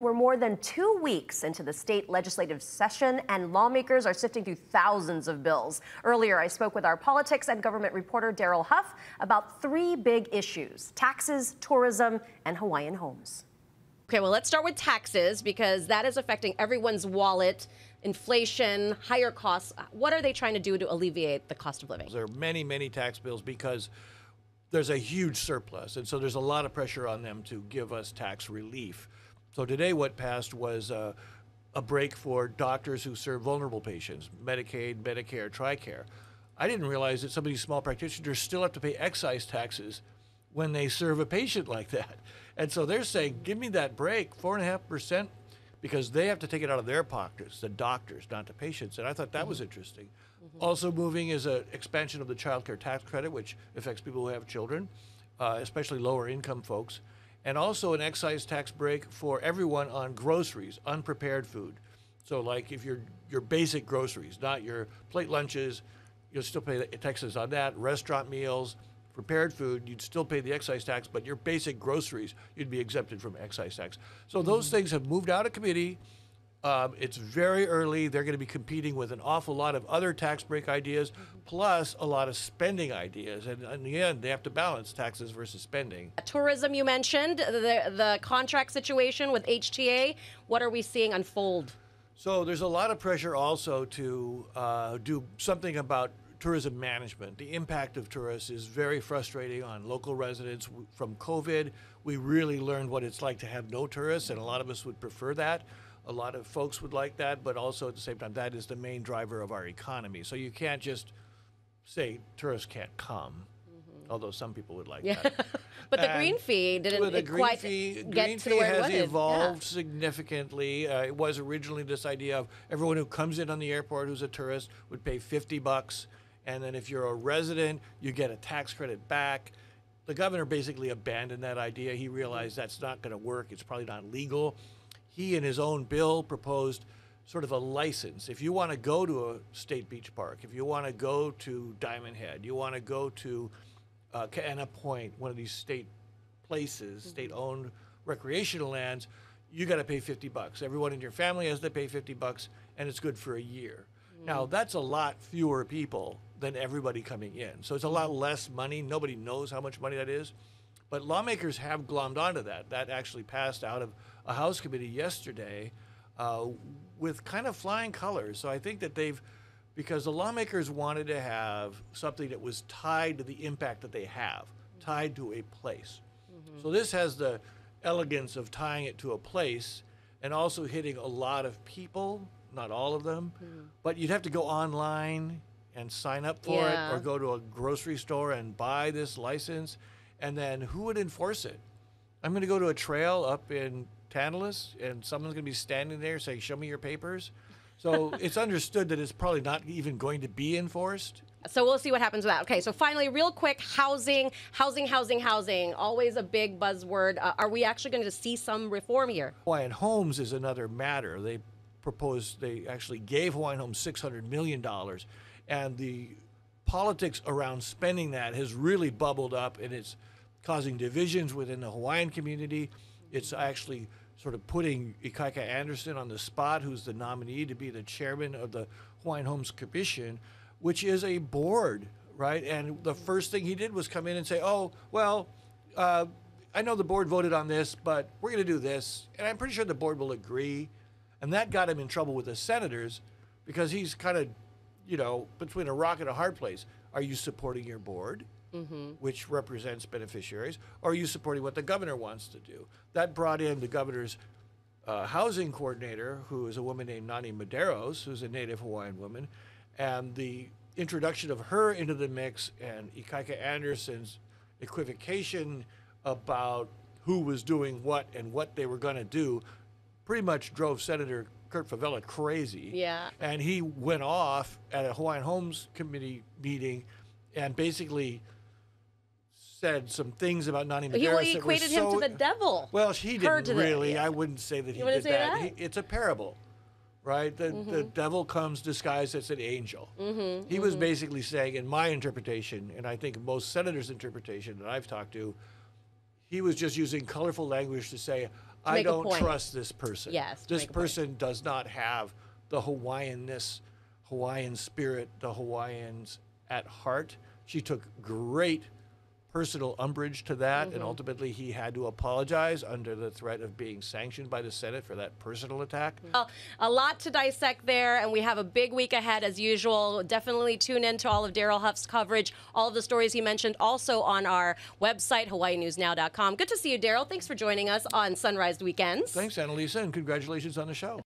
We're more than two weeks into the state legislative session, and lawmakers are sifting through thousands of bills. Earlier, I spoke with our politics and government reporter Daryl Huff about three big issues taxes, tourism, and Hawaiian homes. Okay, well, let's start with taxes because that is affecting everyone's wallet. Inflation, higher costs. What are they trying to do to alleviate the cost of living? There are many, many tax bills because there's a huge surplus. And so there's a lot of pressure on them to give us tax relief. So today, what passed was uh, a break for doctors who serve vulnerable patients, Medicaid, Medicare, TRICARE. I didn't realize that some of these small practitioners still have to pay excise taxes when they serve a patient like that. And so they're saying, give me that break, four and a half percent, because they have to take it out of their pockets, the doctors, not the patients. And I thought that mm-hmm. was interesting. Mm-hmm. Also moving is an expansion of the child care tax credit, which affects people who have children, uh, especially lower income folks and also an excise tax break for everyone on groceries, unprepared food. So, like if your your basic groceries, not your plate lunches, you'll still pay the taxes on that. Restaurant meals, prepared food, you'd still pay the excise tax, but your basic groceries, you'd be exempted from excise tax. So those mm-hmm. things have moved out of committee. Um, it's very early. They're going to be competing with an awful lot of other tax break ideas, plus a lot of spending ideas. And in the end, they have to balance taxes versus spending. Tourism, you mentioned, the, the contract situation with HTA. What are we seeing unfold? So there's a lot of pressure also to uh, do something about tourism management. The impact of tourists is very frustrating on local residents. From COVID, we really learned what it's like to have no tourists, and a lot of us would prefer that. A lot of folks would like that, but also at the same time, that is the main driver of our economy. So you can't just say tourists can't come, mm-hmm. although some people would like yeah. that. but the green fee didn't the green quite fee, get green to fee where has it evolved yeah. significantly. Uh, it was originally this idea of everyone who comes in on the airport who's a tourist would pay 50 bucks, and then if you're a resident, you get a tax credit back. The governor basically abandoned that idea. He realized that's not going to work. It's probably not legal he in his own bill proposed sort of a license. If you want to go to a state beach park, if you want to go to Diamond Head, you want to go to uh, Kaena Point, one of these state places, mm-hmm. state-owned recreational lands, you got to pay 50 bucks. Everyone in your family has to pay 50 bucks, and it's good for a year. Mm-hmm. Now, that's a lot fewer people than everybody coming in. So it's a lot less money. Nobody knows how much money that is. But lawmakers have glommed onto that. That actually passed out of a House committee yesterday uh, with kind of flying colors. So I think that they've, because the lawmakers wanted to have something that was tied to the impact that they have, tied to a place. Mm-hmm. So this has the elegance of tying it to a place and also hitting a lot of people, not all of them, mm-hmm. but you'd have to go online and sign up for yeah. it or go to a grocery store and buy this license. And then who would enforce it? I'm going to go to a trail up in Tantalus, and someone's going to be standing there saying, "Show me your papers." So it's understood that it's probably not even going to be enforced. So we'll see what happens with that. Okay, so finally, real quick, housing, housing, housing, housing. Always a big buzzword. Uh, are we actually going to see some reform here? Hawaiian Homes is another matter. They proposed, they actually gave Hawaiian Homes $600 million, and the politics around spending that has really bubbled up, and it's causing divisions within the Hawaiian community. It's actually sort of putting Ikaika Anderson on the spot, who's the nominee to be the chairman of the Hawaiian Homes Commission, which is a board, right? And the first thing he did was come in and say, oh, well, uh, I know the board voted on this, but we're going to do this. And I'm pretty sure the board will agree. And that got him in trouble with the senators because he's kind of, you know, between a rock and a hard place. Are you supporting your board? mm-hmm. which represents beneficiaries, or are you supporting what the governor wants to do? That brought in the governor's uh, housing coordinator, who is a woman named Nani Medeiros, who's a native Hawaiian woman, and the introduction of her into the mix and Ikaika Anderson's equivocation about who was doing what and what they were going to do pretty much drove Senator Kurt Fevella crazy. Yeah. And he went off at a Hawaiian Homes Committee meeting and basically said some things about Nani Medeiros. Well, he equated him so, to the devil. Well, he didn't really. Yeah. I wouldn't say that he did that. that? He, it's a parable, right? The, mm-hmm. the devil comes disguised as an angel. Mm-hmm, he mm-hmm. was basically saying, in my interpretation, and I think most senators' interpretation that I've talked to, he was just using colorful language to say, I don't trust this person. Yes, This person does not have the Hawaiianness, Hawaiian spirit, the Hawaiians at heart. She took great personal umbrage to that, Mm-hmm. and ultimately he had to apologize under the threat of being sanctioned by the Senate for that personal attack. Well, a lot to dissect there, and we have a big week ahead as usual. Definitely tune in to all of Daryl Huff's coverage, all of the stories he mentioned, also on our website, hawaiinewsnow.com. Good to see you, Daryl. Thanks for joining us on Sunrise Weekends. Thanks, Annalisa, and congratulations on the show.